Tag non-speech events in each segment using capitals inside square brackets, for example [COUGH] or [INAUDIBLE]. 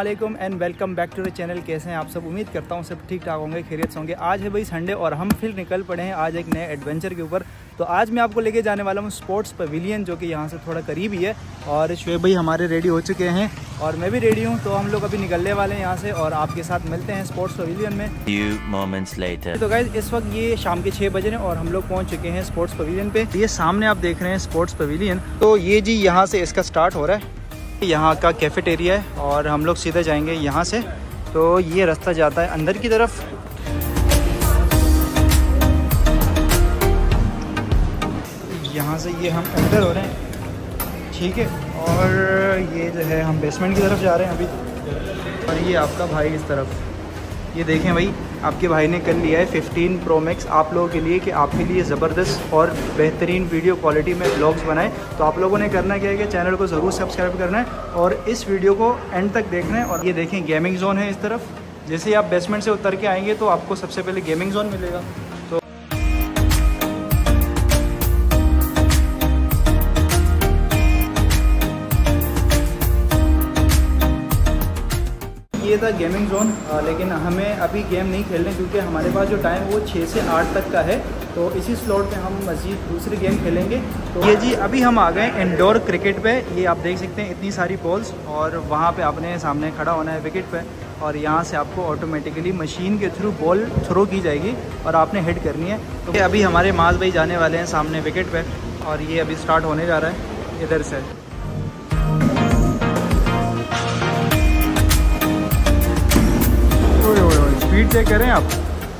वालेकुम and welcome back to the channel कैसे हैं आप सब? उम्मीद करता हूँ सब ठीक ठाक होंगे खैरियत होंगे। आज है भाई संडे और हम फिर निकल पड़े हैं आज एक नए एडवेंचर के ऊपर। तो आज मैं आपको लेके जाने वाला हूँ स्पोर्ट्स पवेलियन जो कि यहाँ से थोड़ा करीब ही है। और शुएब भाई हमारे रेडी हो चुके हैं और मैं भी रेडी हूँ तो हम लोग अभी निकलने वाले हैं यहाँ से और आपके साथ मिलते हैं स्पोर्ट्स पवेलियन में। Few moments later. तो गाइज़ इस वक्त ये शाम के छः बजे हैं और हम लोग पहुँच चुके हैं स्पोर्ट्स पवेलियन पे। ये सामने आप देख रहे हैं स्पोर्ट्स पवेलियन तो ये जी यहाँ से इसका स्टार्ट हो रहा है। यहाँ का कैफेटेरिया है और हम लोग सीधे जाएँगे यहाँ से। तो ये रास्ता जाता है अंदर की तरफ़। यहाँ से ये हम एंटर हो रहे हैं। ठीक है, और ये जो है हम बेसमेंट की तरफ़ जा रहे हैं अभी। और ये आपका भाई इस तरफ़। ये देखें भाई आपके भाई ने कर लिया है 15 प्रो मैक्स आप लोगों के लिए कि आपके लिए ज़बरदस्त और बेहतरीन वीडियो क्वालिटी में ब्लॉग्स बनाए। तो आप लोगों ने करना क्या है कि चैनल को ज़रूर सब्सक्राइब करना है और इस वीडियो को एंड तक देखना है और ये देखें गेमिंग जोन है इस तरफ़। जैसे ही आप बेसमेंट से उतर के आएँगे तो आपको सबसे पहले गेमिंग जोन मिलेगा। ये था गेमिंग जोन लेकिन हमें अभी गेम नहीं खेलने क्योंकि हमारे पास जो टाइम वो छः से आठ तक का है तो इसी स्लॉट पे हम मज़ीद दूसरी गेम खेलेंगे। तो ये जी, अभी हम आ गए इंडोर क्रिकेट पे। ये आप देख सकते हैं इतनी सारी बॉल्स और वहाँ पे आपने सामने खड़ा होना है विकेट पे और यहाँ से आपको ऑटोमेटिकली मशीन के थ्रू बॉल थ्रो की जाएगी और आपने हिट करनी है। तो अभी हमारे माज भाई जाने वाले हैं सामने विकेट पर और ये अभी स्टार्ट होने जा रहा है। इधर से। स्पीड चेक करें आप।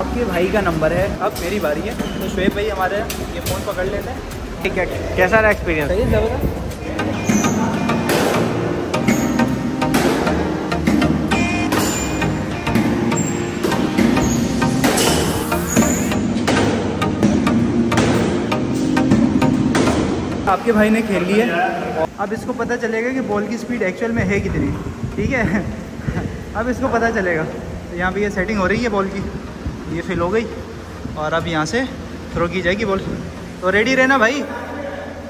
आपके भाई का नंबर है अब मेरी बारी है। तो शुएब भाई हमारे ये फ़ोन पकड़ लेते हैं। ठीक है कैसा रहा एक्सपीरियंस सही आपके भाई ने खेल ली है। अब इसको पता चलेगा कि बॉल की स्पीड एक्चुअल में है कितनी। ठीक है? अब इसको पता चलेगा। यहाँ पे ये सेटिंग हो रही है बॉल की। ये फिल हो गई और अब यहाँ से थ्रो की जाएगी बॉल तो रेडी रहना भाई।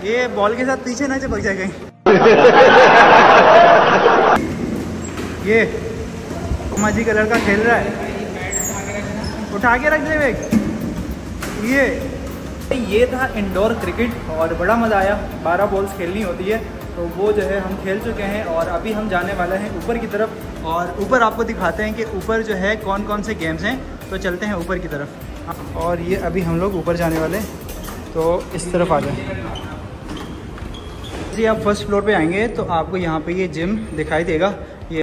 ये बॉल के साथ पीछे ना चिपक जाए कहीं। [LAUGHS] ये माझी का लड़का खेल रहा है। उठा के रख दे बैग ये ये था इंडोर क्रिकेट और बड़ा मज़ा आया। बारह बॉल्स खेलनी होती है। तो वो जो है हम खेल चुके हैं और अभी हम जाने वाले हैं ऊपर की तरफ़ और ऊपर आपको दिखाते हैं कि ऊपर जो है कौन कौन से गेम्स हैं। तो चलते हैं ऊपर की तरफ़। और ये अभी हम लोग ऊपर जाने वाले तो इस तरफ़ आ जाए। जी, आप फ़र्स्ट फ्लोर पे आएँगे तो आपको यहाँ पे ये जिम दिखाई देगा। ये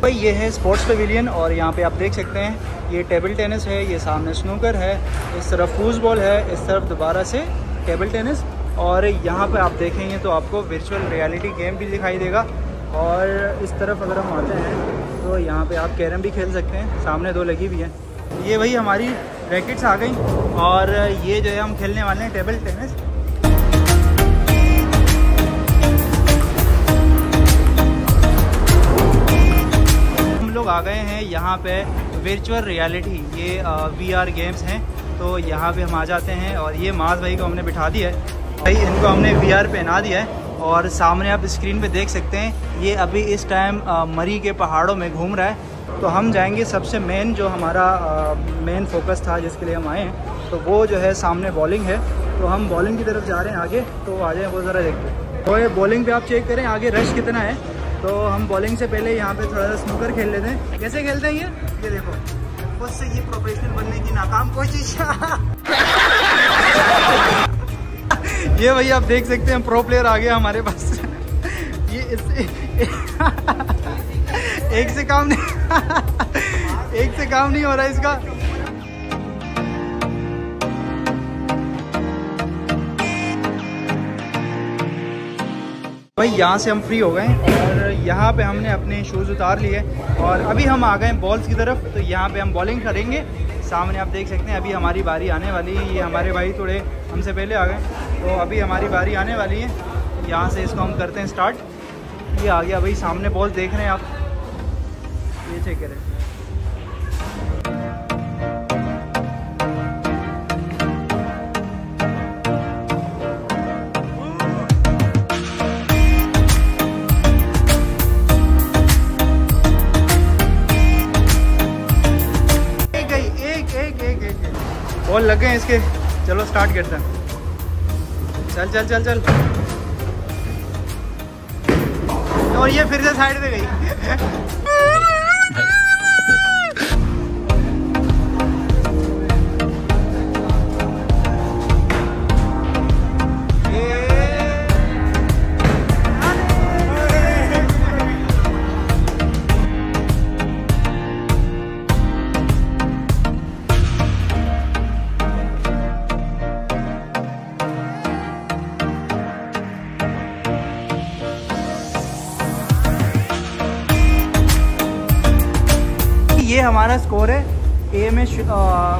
भाई, ये है स्पोर्ट्स पवेलियन और यहाँ पे आप देख सकते हैं, ये टेबल टेनिस है, ये सामने स्नूकर है, इस तरफ़ फूसबॉल है, इस तरफ़ दोबारा से टेबल टेनिस और यहाँ पे आप देखेंगे तो आपको वर्चुअल रियलिटी गेम भी दिखाई देगा। और इस तरफ़ अगर हम आते हैं तो यहाँ पे आप कैरम भी खेल सकते हैं। सामने दो लगी भी हैं। ये भाई हमारी रैकेट्स आ गई और ये जो है, हम खेलने वाले हैं टेबल टेनिस हम लोग आ गए हैं यहाँ पे वर्चुअल रियलिटी ये वी आर गेम्स हैं। तो यहाँ पे हम आ जाते हैं और ये माज भाई को हमने बिठा दिया है। भाई, इनको हमने वी आर पहना दिया है और सामने आप स्क्रीन पे देख सकते हैं, ये अभी इस टाइम मरी के पहाड़ों में घूम रहा है। तो हम जाएँगे, सबसे मेन जो हमारा मेन फोकस था जिसके लिए हम आए हैं तो वो जो है सामने बॉलिंग है। तो हम बॉलिंग की तरफ़ जा रहे हैं आगे तो आ जाए वो ज़रा देखते तो ये बॉलिंग पे आप चेक करें, आगे रश कितना है। तो हम बॉलिंग से पहले यहाँ पे थोड़ा सा स्नूकर खेल लेते हैं। कैसे खेलते हैं ये? ये देखो। खुद से ये प्रोफेशनल बनने की नाकाम कोशिश। [LAUGHS] ये भाई आप देख सकते हैं प्रो प्लेयर आ गया हमारे पास। ये इससे एक से काम नहीं एक से काम नहीं हो रहा इसका। भाई, यहाँ से हम फ्री हो गए और यहाँ पे हमने अपने शूज़ उतार लिए और अभी हम आ गए बॉल्स की तरफ़। तो यहाँ पे हम बॉलिंग करेंगे। सामने आप देख सकते हैं, अभी हमारी बारी आने वाली है। ये हमारे भाई थोड़े हमसे पहले आ गए। तो अभी हमारी बारी आने वाली है। यहाँ से इसको हम करते हैं स्टार्ट ये आ गया भाई, सामने बॉल देख रहे हैं आप। ये चेक करें। लग गए इसके। चलो स्टार्ट करते हैं। चल चल चल चल। और ये फिर से साइड पे गई। हमारा स्कोर है ए में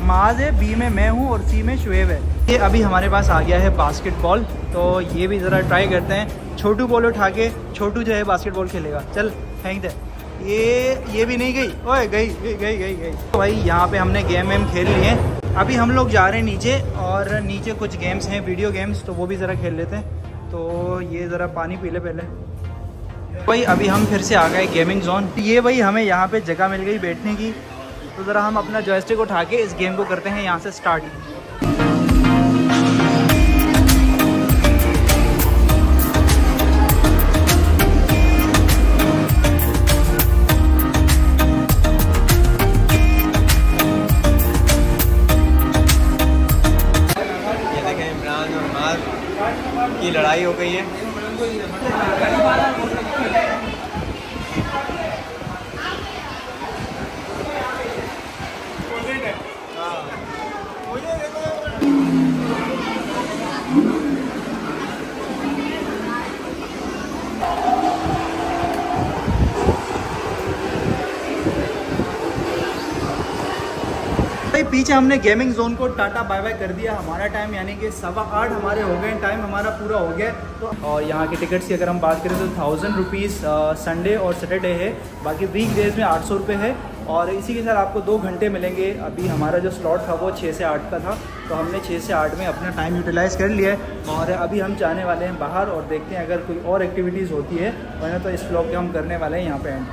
माज है बी में मैं हूँ और सी में शुएब है। ये अभी हमारे पास आ गया है बास्केटबॉल तो ये भी ज़रा ट्राई करते हैं। छोटू बॉल उठा के छोटू जो है बास्केटबॉल खेलेगा। चल फेंक दे ये ये भी नहीं गई। ओए, गई गई गई गई गई। तो भाई, यहाँ पे हमने गेम वेम खेल लिए। अभी हम लोग जा रहे हैं नीचे, और नीचे कुछ गेम्स हैं वीडियो गेम्स तो वो भी ज़रा खेल लेते हैं। तो ये ज़रा पानी पी ले पहले। भाई, अभी हम फिर से आ गए गेमिंग जोन ये भाई हमें यहाँ पे जगह मिल गई बैठने की। तो ज़रा हम अपना जॉयस्टिक उठा के इस गेम को करते हैं यहाँ से स्टार्ट की लड़ाई हो गई है। 对的嘛对贵 पीछे हमने गेमिंग जोन को टाटा बाय बाय कर दिया। हमारा टाइम यानी कि सवा आठ हमारे हो गए टाइम हमारा पूरा हो गया। तो और यहाँ के टिकट्स की अगर हम बात करें तो थाउज़ेंड रुपीज़ संडे और सैटरडे है। बाकी वीक डेज़ में आठ सौ रुपये है। और इसी के साथ आपको दो घंटे मिलेंगे। अभी हमारा जो स्लॉट था वो छः से आठ का था। तो हमने छः से आठ में अपना टाइम यूटिलाइज़ कर लिया है। और अभी हम जाने वाले हैं बाहर और देखते हैं अगर कोई और एक्टिविटीज़ होती है, वरना तो इस ब्लॉग के हम करने वाले हैं यहाँ पे एंड